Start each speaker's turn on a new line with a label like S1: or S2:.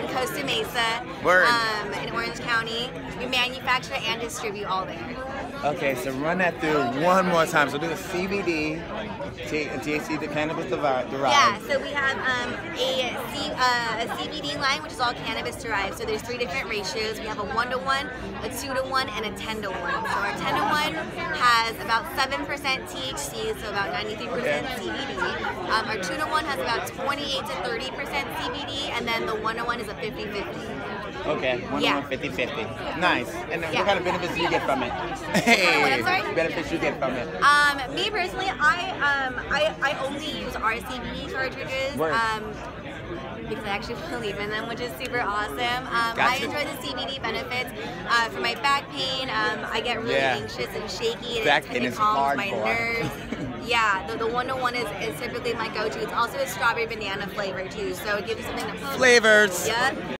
S1: in Costa Mesa,
S2: Word.
S1: um, in Orange County. We manufacture and distribute all there.
S2: Okay, so run that through one more time. So do the CBD, THC, the cannabis derived.
S1: Yeah, so we have um, a, C, uh, a CBD line, which is all cannabis derived. So there's three different ratios. We have a one to one, a two to one, and a ten to one. So our ten to one has about seven percent THC, so about 93 percent CBD. Um, our two to one has about 28 to 30 percent and then the one to one is a 50-50.
S2: Okay, one
S1: Yeah.
S2: one fifty fifty. Nice. And
S1: Yeah.
S2: what kind of benefits do you get from it?
S1: of what?
S2: Benefits you get from it.
S1: Um, me personally, I um, I, I only use our CBD cartridges. Um, because I actually believe in them, which is super awesome. Um, I enjoy the CBD benefits uh, for my back pain. Um, I get really
S2: Yeah.
S1: anxious and shaky, and
S2: Back
S1: it,
S2: pain
S1: and it
S2: is
S1: calms my nerves. yeah, the, the one-to-one is, is typically my go-to. It's also a strawberry banana flavor too, so it gives you something to
S2: Flavors.
S1: Yep.